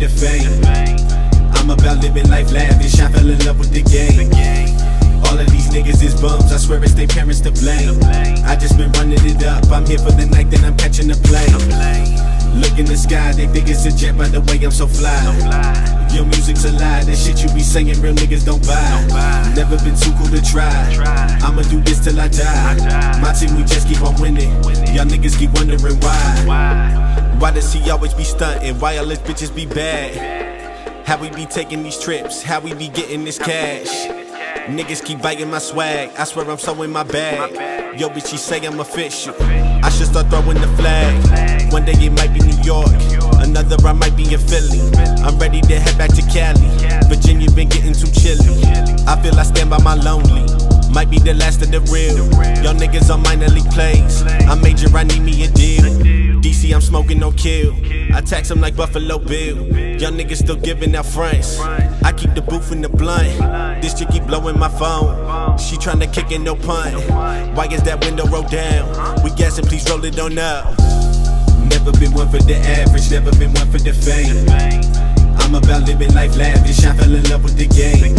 The fame. I'm about living life lavish, I fell in love with the game. All of these niggas is bums, I swear it's their parents to blame. I just been running it up, I'm here for the night, then I'm catching the plane. Look in the sky, they think it's a jet by the way I'm so fly. Your music's a lie, that shit you be saying real niggas don't buy. Don't buy. Never been too cool to try. I'ma do this till I die. My team, we just keep on winning. winning. Y'all niggas keep wondering why. why? Does he always be stunting? Why all his bitches be bad? How we be taking these trips? How we be getting this cash? Niggas keep biting my swag. I swear I'm so in my bag. Yo, bitch, she say I'm official. I should start throwing the flag. One day it might be New York. Another I might be in Philly. I'm ready to head back to Cali. Virginia been getting too chilly. I feel I stand by my lonely. Might be the last of the real. Y'all niggas on minor league plays. I'm major, I need me a deal. DC, I'm smoking no kill. I tax them like Buffalo Bill. Young niggas still giving out fronts. I keep the booth in the blunt. This chick keep blowing my phone. She tryna kick in no punt. Why is that window rolled down? We guessing, please roll it on up. Never been one for the average, never been one for the fame. I'm about living life lavish, I fell in love with the game.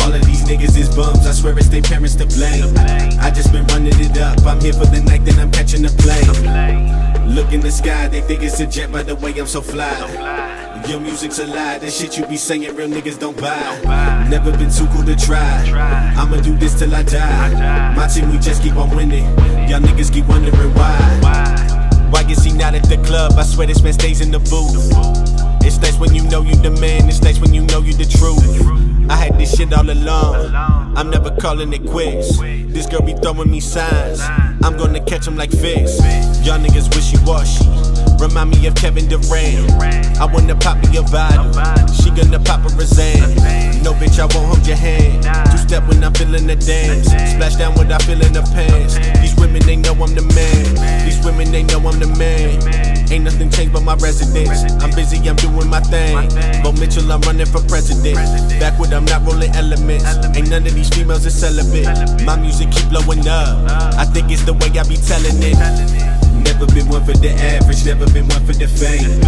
All of these niggas is bums, I swear it's their parents to blame. I just been running it up, I'm here for the night, then I'm catching the plane. Look in the sky, they think it's a jet by the way I'm so fly. Your music's a lie, that shit you be saying real niggas don't buy. Never been too cool to try. I'ma do this till I die. My team, we just keep on winning. Y'all niggas keep wondering why. Why is he not at the club? I swear this man stays in the booth. It's nice when you know you the man, it's nice when you know you the truth. I had this shit all along. I'm never calling it quits. This girl be throwing me signs. I'm gonna catch them like fish. Y'all niggas wishy washy. Remind me of Kevin Durant. I wanna pop me a bottle. She gonna pop a Razan. No bitch, I won't hold your hand. Two step when I'm feeling the dance. Splash down what I feel in the pants. These women, they know I'm the man. These women, they know I'm the man. Ain't nothing changed but my residence. I'm busy, I'm doing my thing. Mitchell, I'm running for president. Backward, I'm not rolling elements. Ain't none of these females are celibate. My music keep blowing up. I think it's the way I be telling it. Never been one for the average, never been one for the fame.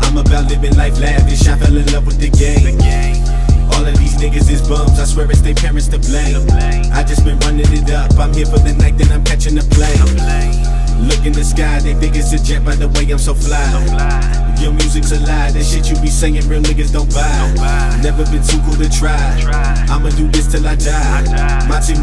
I'm about living life lavish, I fell in love with the game. All of these niggas is bums, I swear it's their parents to blame. I just been running it up, I'm here for the night, then I'm catching the plane. Look in the sky, they think it's a jet by the way I'm so fly. Your music's that shit you be saying real niggas don't buy. Never been too cool to try. I'ma do this till I die. My team,